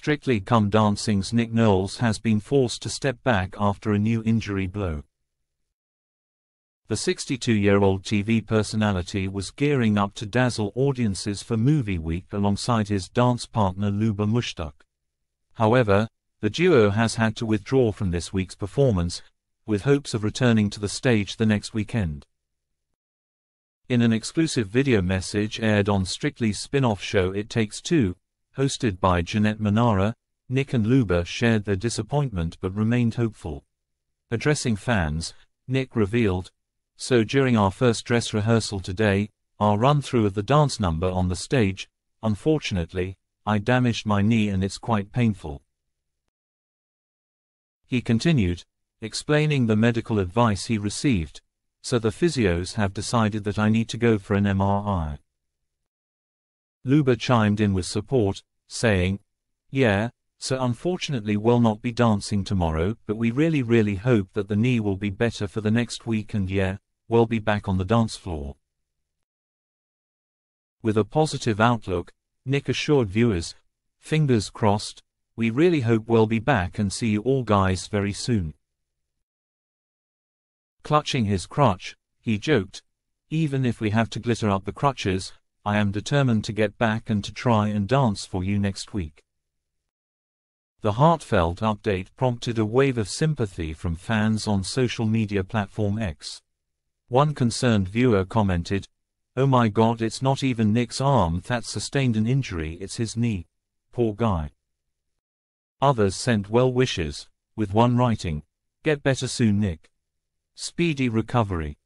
Strictly Come Dancing's Nick Knowles has been forced to step back after a new injury blow. The 62-year-old TV personality was gearing up to dazzle audiences for Movie Week alongside his dance partner Luba Mushtuk. However, the duo has had to withdraw from this week's performance, with hopes of returning to the stage the next weekend. In an exclusive video message aired on Strictly's spin-off show It Takes Two, hosted by Janette Manrara, Nick and Luba shared their disappointment but remained hopeful. Addressing fans, Nick revealed, So during our first dress rehearsal today, our run-through of the dance number on the stage, unfortunately, I damaged my knee and it's quite painful. He continued, explaining the medical advice he received, so the physios have decided that I need to go for an MRI. Luba chimed in with support, saying, Yeah, so unfortunately we'll not be dancing tomorrow, but we really really hope that the knee will be better for the next week and yeah, we'll be back on the dance floor. With a positive outlook, Nick assured viewers, fingers crossed, we really hope we'll be back and see you all guys very soon. Clutching his crutch, he joked, Even if we have to glitter up the crutches, I am determined to get back and to try and dance for you next week. The heartfelt update prompted a wave of sympathy from fans on social media platform X. One concerned viewer commented, Oh my god it's not even Nick's arm that sustained an injury it's his knee. Poor guy. Others sent well wishes, with one writing, Get better soon Nick. Speedy recovery.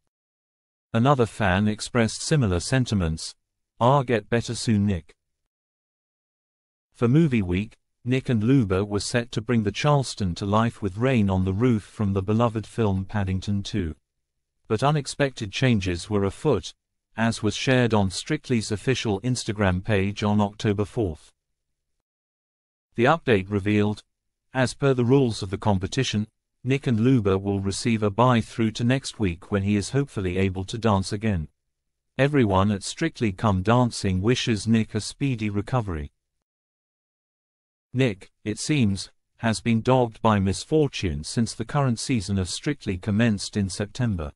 Another fan expressed similar sentiments. Ah get better soon Nick. For movie week, Nick and Luba were set to bring the Charleston to life with Rain on the Roof from the beloved film Paddington 2. But unexpected changes were afoot, as was shared on Strictly's official Instagram page on October 4. The update revealed, as per the rules of the competition, Nick and Luba will receive a bye through to next week when he is hopefully able to dance again. Everyone at Strictly Come Dancing wishes Nick a speedy recovery. Nick, it seems, has been dogged by misfortune since the current season of Strictly commenced in September.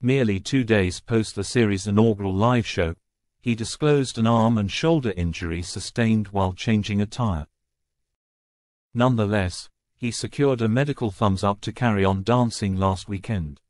Merely two days post the series' inaugural live show, he disclosed an arm and shoulder injury sustained while changing attire. Nonetheless, he secured a medical thumbs up to carry on dancing last weekend.